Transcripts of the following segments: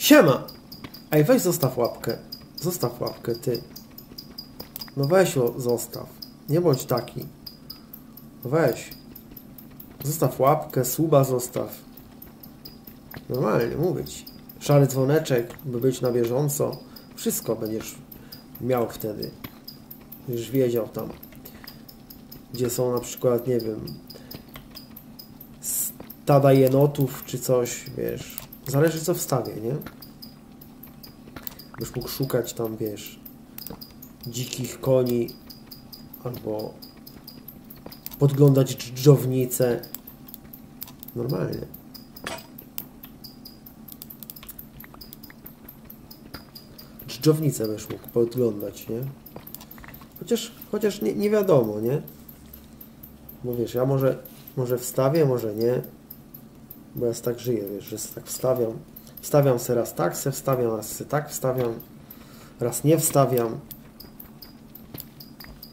Siema! Ej, weź zostaw łapkę. Zostaw łapkę, ty. No weź ją, zostaw. Nie bądź taki. Weź. Zostaw łapkę, suba zostaw. Normalnie, mówię ci. Szary dzwoneczek, by być na bieżąco. Wszystko będziesz miał wtedy. Będziesz wiedział tam, gdzie są na przykład, nie wiem, stada jenotów czy coś, wiesz. Zależy co wstawię, nie? Byś mógł szukać tam, wiesz, dzikich koni albo podglądać dżdżownice. Normalnie. Dżdżownicę byś mógł podglądać, nie? Chociaż, chociaż nie, nie wiadomo, nie? Bo wiesz, ja może, może wstawię, może nie. Bo ja tak żyję, wiesz, że tak wstawiam. Wstawiam se raz tak, se wstawiam, raz se tak wstawiam, raz nie wstawiam.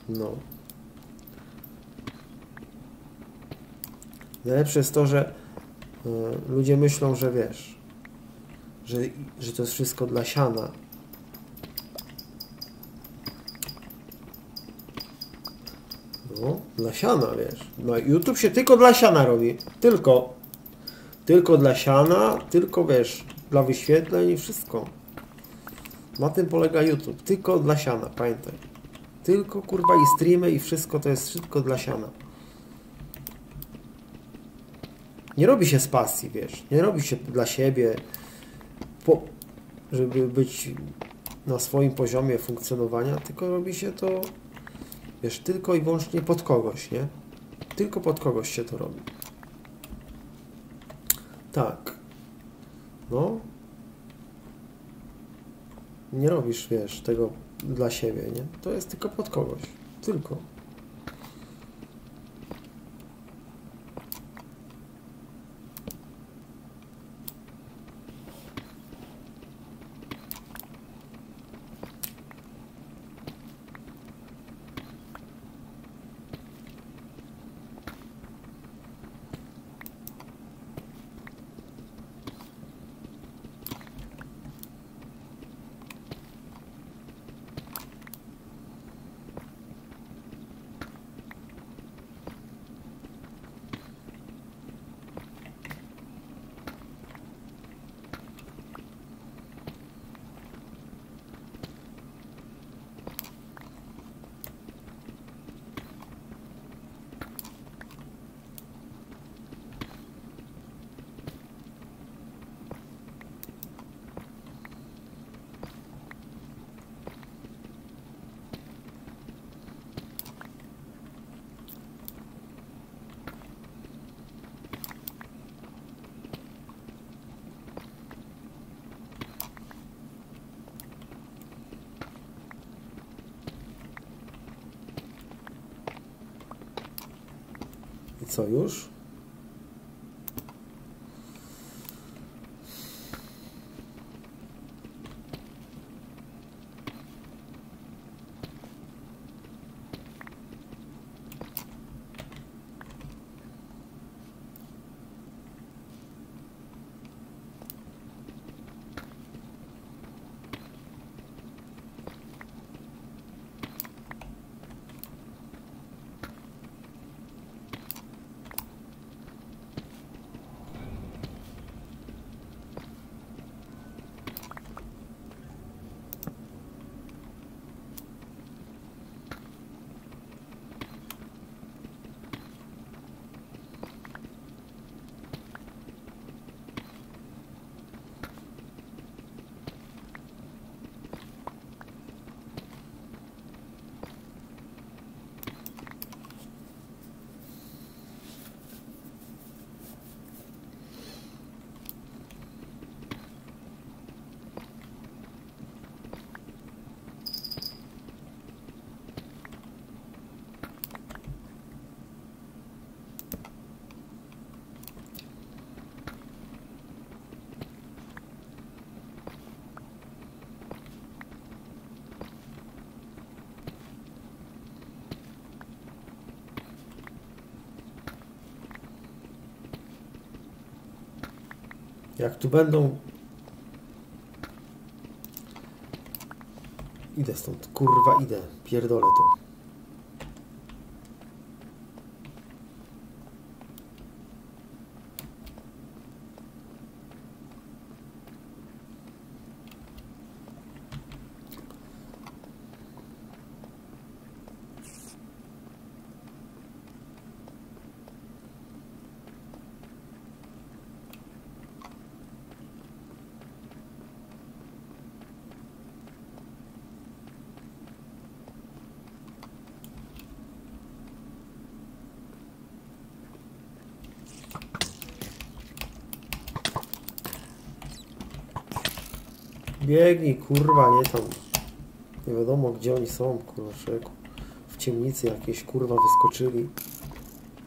No. Najlepsze jest to, że y, ludzie myślą, że wiesz, że, że to jest wszystko dla siana. No, dla siana, wiesz. No, YouTube się tylko dla siana robi. Tylko. Tylko dla siana, tylko wiesz, dla wyświetleń i wszystko. Na tym polega YouTube. Tylko dla siana, pamiętaj. Tylko kurwa i streamy i wszystko to jest wszystko dla siana. Nie robi się z pasji, wiesz. Nie robi się dla siebie, po, żeby być na swoim poziomie funkcjonowania, tylko robi się to, wiesz, tylko i wyłącznie pod kogoś, nie? Tylko pod kogoś się to robi. Tak. No. Nie robisz, wiesz, tego dla siebie, nie? To jest tylko pod kogoś. Tylko. I Jak tu będą... Idę stąd, kurwa idę, pierdolę to. Biegnij, kurwa, nie tam. Nie wiadomo, gdzie oni są, kurwa, człowieku. W ciemnicy jakieś, kurwa, wyskoczyli.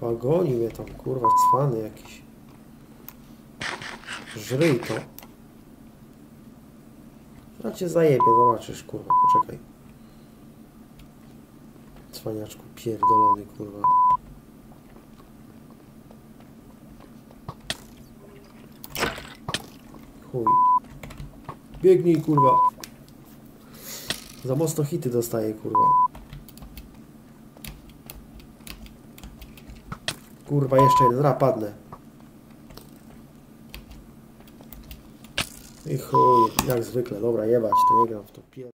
Pogoni mnie tam, kurwa, cwany jakiś. Żryj to. Ja cię zajebie, zobaczysz, kurwa, poczekaj. Cwaniaczku pierdolony, kurwa. Chuj. Biegnij, kurwa. Za mocno hity dostaje, kurwa. Kurwa, jeszcze jeden. Zaraz padnę. I chuj, jak zwykle. Dobra, jebać, to nie gram w to. Pier...